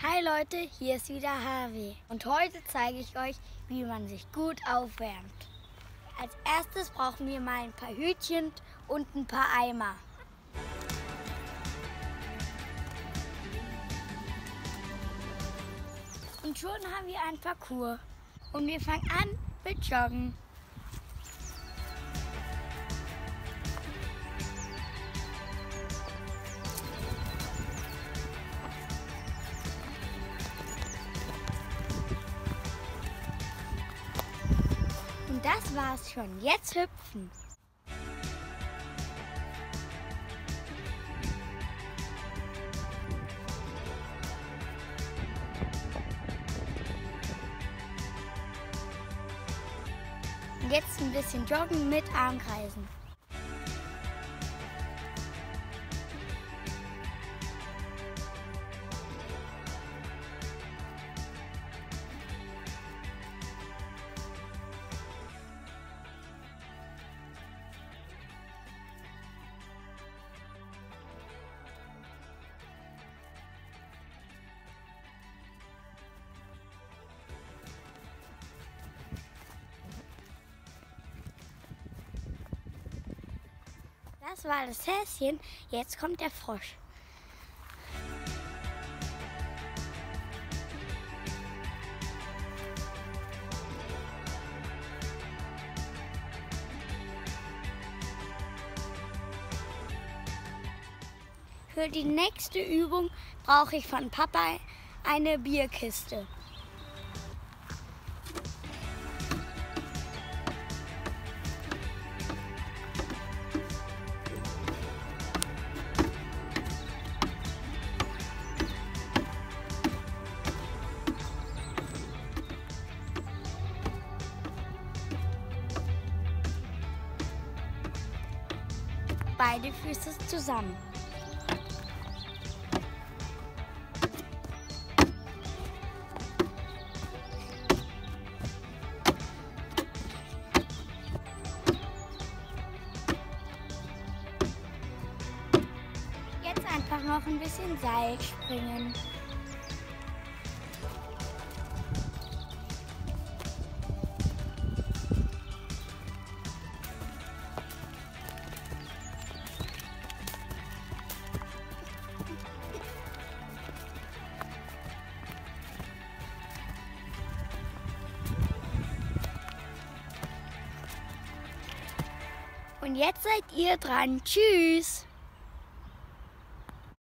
Hi Leute, hier ist wieder HW und heute zeige ich euch, wie man sich gut aufwärmt. Als erstes brauchen wir mal ein paar Hütchen und ein paar Eimer. Und schon haben wir ein Parcours. Und wir fangen an mit Joggen. War's schon. Jetzt hüpfen. Jetzt ein bisschen joggen mit Armkreisen. Das war das Häschen, jetzt kommt der Frosch. Für die nächste Übung brauche ich von Papa eine Bierkiste. Beide Füße zusammen. Jetzt einfach noch ein bisschen Seil springen. Und jetzt seid ihr dran. Tschüss.